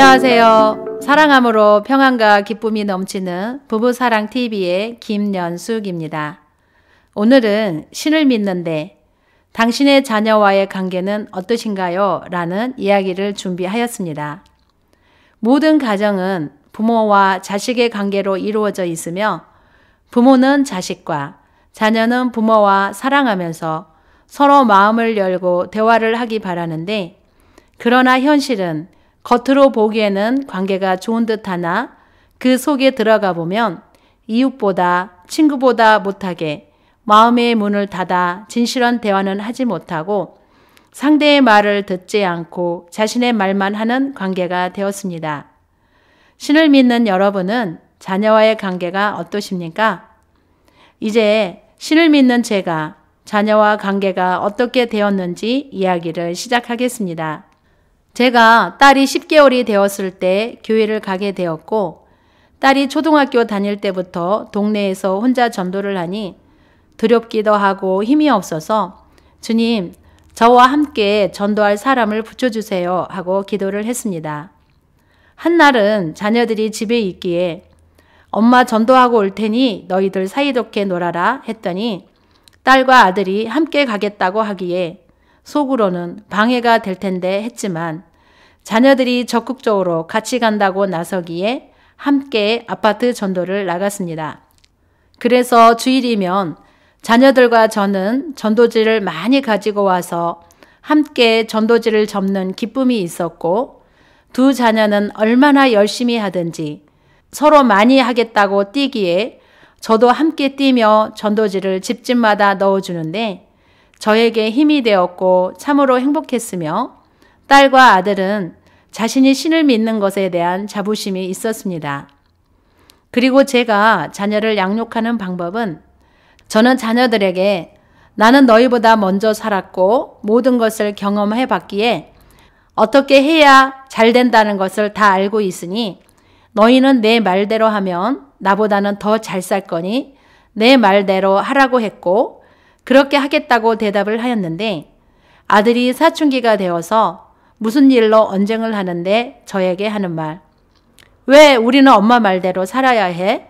안녕하세요. 사랑함으로 평안과 기쁨이 넘치는 부부사랑TV의 김연숙입니다. 오늘은 신을 믿는데 당신의 자녀와의 관계는 어떠신가요? 라는 이야기를 준비하였습니다. 모든 가정은 부모와 자식의 관계로 이루어져 있으며 부모는 자식과 자녀는 부모와 사랑하면서 서로 마음을 열고 대화를 하기 바라는데 그러나 현실은 겉으로 보기에는 관계가 좋은 듯 하나 그 속에 들어가 보면 이웃보다 친구보다 못하게 마음의 문을 닫아 진실한 대화는 하지 못하고 상대의 말을 듣지 않고 자신의 말만 하는 관계가 되었습니다. 신을 믿는 여러분은 자녀와의 관계가 어떠십니까? 이제 신을 믿는 제가 자녀와 관계가 어떻게 되었는지 이야기를 시작하겠습니다. 제가 딸이 10개월이 되었을 때 교회를 가게 되었고 딸이 초등학교 다닐 때부터 동네에서 혼자 전도를 하니 두렵기도 하고 힘이 없어서 주님, 저와 함께 전도할 사람을 붙여주세요 하고 기도를 했습니다. 한날은 자녀들이 집에 있기에 엄마 전도하고 올 테니 너희들 사이좋게 놀아라 했더니 딸과 아들이 함께 가겠다고 하기에 속으로는 방해가 될 텐데 했지만 자녀들이 적극적으로 같이 간다고 나서기에 함께 아파트 전도를 나갔습니다. 그래서 주일이면 자녀들과 저는 전도지를 많이 가지고 와서 함께 전도지를 접는 기쁨이 있었고 두 자녀는 얼마나 열심히 하든지 서로 많이 하겠다고 뛰기에 저도 함께 뛰며 전도지를 집집마다 넣어주는데 저에게 힘이 되었고 참으로 행복했으며 딸과 아들은 자신이 신을 믿는 것에 대한 자부심이 있었습니다. 그리고 제가 자녀를 양육하는 방법은 저는 자녀들에게 나는 너희보다 먼저 살았고 모든 것을 경험해 봤기에 어떻게 해야 잘 된다는 것을 다 알고 있으니 너희는 내 말대로 하면 나보다는 더 잘 살 거니 내 말대로 하라고 했고 그렇게 하겠다고 대답을 하였는데 아들이 사춘기가 되어서 무슨 일로 언쟁을 하는데 저에게 하는 말. 왜 우리는 엄마 말대로 살아야 해?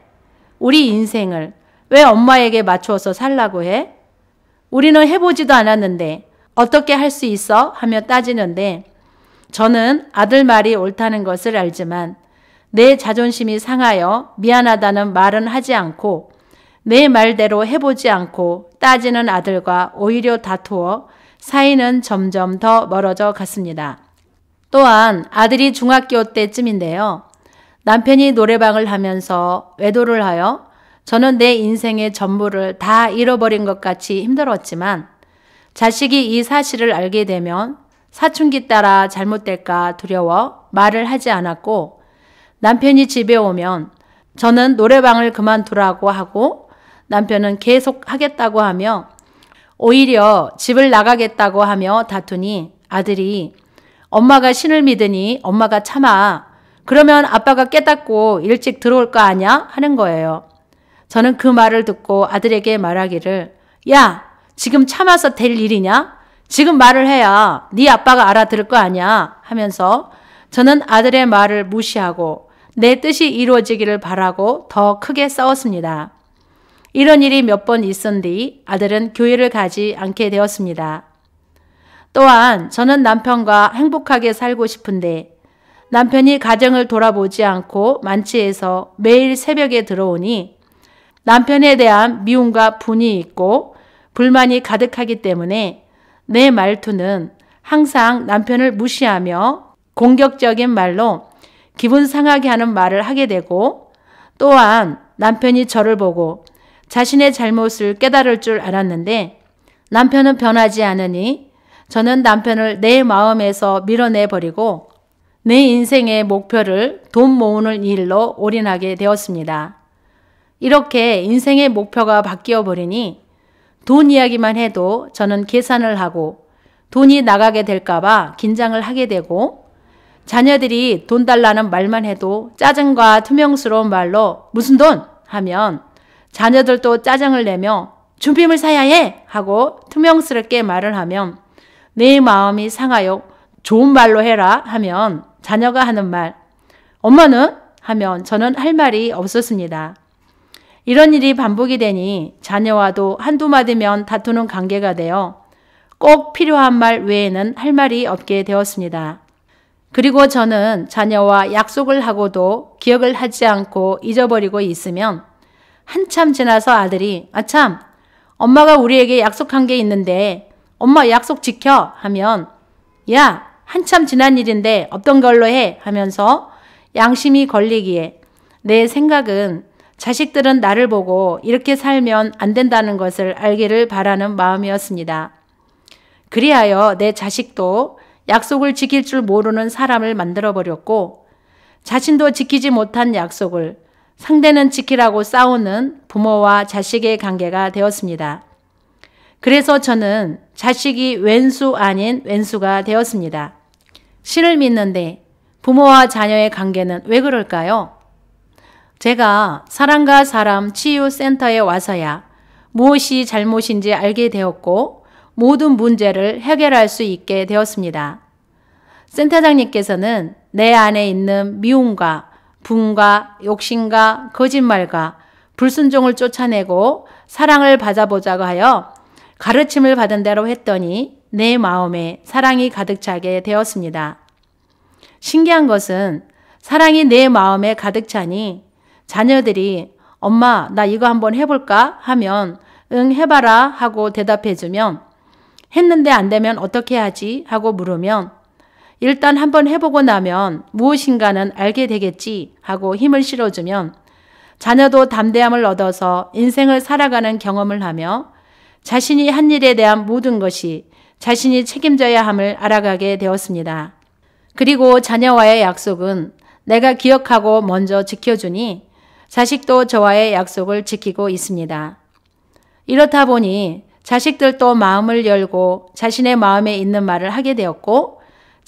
우리 인생을 왜 엄마에게 맞추어서 살라고 해? 우리는 해보지도 않았는데 어떻게 할 수 있어? 하며 따지는데 저는 아들 말이 옳다는 것을 알지만 내 자존심이 상하여 미안하다는 말은 하지 않고 내 말대로 해보지 않고 따지는 아들과 오히려 다투어 사이는 점점 더 멀어져 갔습니다. 또한 아들이 중학교 때쯤인데요. 남편이 노래방을 하면서 외도를 하여 저는 내 인생의 전부를 다 잃어버린 것 같이 힘들었지만 자식이 이 사실을 알게 되면 사춘기 따라 잘못될까 두려워 말을 하지 않았고 남편이 집에 오면 저는 노래방을 그만두라고 하고 남편은 계속 하겠다고 하며 오히려 집을 나가겠다고 하며 다투니 아들이 엄마가 신을 믿으니 엄마가 참아. 그러면 아빠가 깨닫고 일찍 들어올 거 아냐? 하는 거예요. 저는 그 말을 듣고 아들에게 말하기를 야 지금 참아서 될 일이냐? 지금 말을 해야 네 아빠가 알아들을 거 아니야 하면서 저는 아들의 말을 무시하고 내 뜻이 이루어지기를 바라고 더 크게 싸웠습니다. 이런 일이 몇 번 있은 뒤 아들은 교회를 가지 않게 되었습니다. 또한 저는 남편과 행복하게 살고 싶은데 남편이 가정을 돌아보지 않고 만취해서 매일 새벽에 들어오니 남편에 대한 미움과 분이 있고 불만이 가득하기 때문에 내 말투는 항상 남편을 무시하며 공격적인 말로 기분 상하게 하는 말을 하게 되고 또한 남편이 저를 보고 자신의 잘못을 깨달을 줄 알았는데 남편은 변하지 않으니 저는 남편을 내 마음에서 밀어내 버리고 내 인생의 목표를 돈 모으는 일로 올인하게 되었습니다. 이렇게 인생의 목표가 바뀌어 버리니 돈 이야기만 해도 저는 계산을 하고 돈이 나가게 될까봐 긴장을 하게 되고 자녀들이 돈 달라는 말만 해도 짜증과 투명스러운 말로 무슨 돈? 하면 자녀들도 짜증을 내며 준비물 사야 해! 하고 투명스럽게 말을 하면 내 마음이 상하여 좋은 말로 해라 하면 자녀가 하는 말, 엄마는? 하면 저는 할 말이 없었습니다. 이런 일이 반복이 되니 자녀와도 한두 마디면 다투는 관계가 되어 꼭 필요한 말 외에는 할 말이 없게 되었습니다. 그리고 저는 자녀와 약속을 하고도 기억을 하지 않고 잊어버리고 있으면 한참 지나서 아들이 아참 엄마가 우리에게 약속한 게 있는데 엄마 약속 지켜 하면 야 한참 지난 일인데 어떤 걸로 해 하면서 양심이 걸리기에 내 생각은 자식들은 나를 보고 이렇게 살면 안 된다는 것을 알기를 바라는 마음이었습니다. 그리하여 내 자식도 약속을 지킬 줄 모르는 사람을 만들어 버렸고 자신도 지키지 못한 약속을 상대는 지키라고 싸우는 부모와 자식의 관계가 되었습니다. 그래서 저는 자식이 왼수 아닌 왼수가 되었습니다. 신을 믿는데 부모와 자녀의 관계는 왜 그럴까요? 제가 사랑과 사람 치유센터에 와서야 무엇이 잘못인지 알게 되었고 모든 문제를 해결할 수 있게 되었습니다. 센터장님께서는 내 안에 있는 미움과 분과 욕심과 거짓말과 불순종을 쫓아내고 사랑을 받아보자고 하여 가르침을 받은 대로 했더니 내 마음에 사랑이 가득 차게 되었습니다. 신기한 것은 사랑이 내 마음에 가득 차니 자녀들이 엄마 나 이거 한번 해볼까 하면 응 해봐라 하고 대답해주면 했는데 안 되면 어떻게 하지 하고 물으면 일단 한번 해보고 나면 무엇인가는 알게 되겠지 하고 힘을 실어주면 자녀도 담대함을 얻어서 인생을 살아가는 경험을 하며 자신이 한 일에 대한 모든 것이 자신이 책임져야 함을 알아가게 되었습니다. 그리고 자녀와의 약속은 내가 기억하고 먼저 지켜주니 자식도 저와의 약속을 지키고 있습니다. 이렇다 보니 자식들도 마음을 열고 자신의 마음에 있는 말을 하게 되었고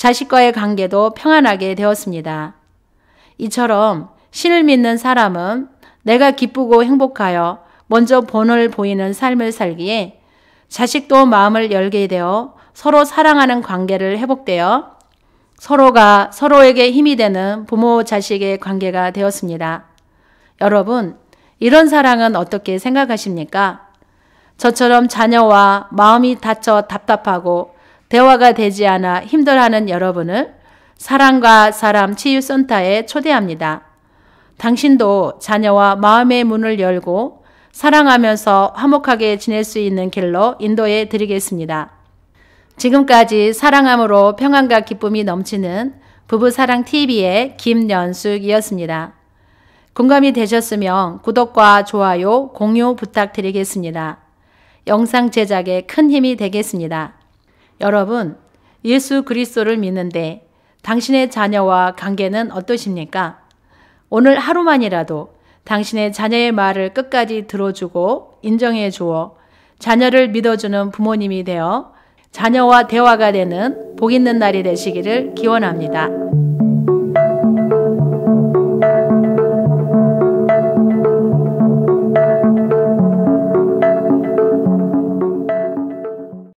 자식과의 관계도 평안하게 되었습니다. 이처럼 신을 믿는 사람은 내가 기쁘고 행복하여 먼저 본을 보이는 삶을 살기에 자식도 마음을 열게 되어 서로 사랑하는 관계를 회복되어 서로가 서로에게 힘이 되는 부모 자식의 관계가 되었습니다. 여러분, 이런 사랑은 어떻게 생각하십니까? 저처럼 자녀와 마음이 다쳐 답답하고 대화가 되지 않아 힘들어하는 여러분을 사랑과 사람 치유센터에 초대합니다. 당신도 자녀와 마음의 문을 열고 사랑하면서 화목하게 지낼 수 있는 길로 인도해 드리겠습니다. 지금까지 사랑함으로 평안과 기쁨이 넘치는 부부사랑TV의 김연숙이었습니다. 공감이 되셨으면 구독과 좋아요, 공유 부탁드리겠습니다. 영상 제작에 큰 힘이 되겠습니다. 여러분, 예수 그리스도를 믿는데 당신의 자녀와 관계는 어떠십니까? 오늘 하루만이라도 당신의 자녀의 말을 끝까지 들어주고 인정해 주어 자녀를 믿어주는 부모님이 되어 자녀와 대화가 되는 복 있는 날이 되시기를 기원합니다.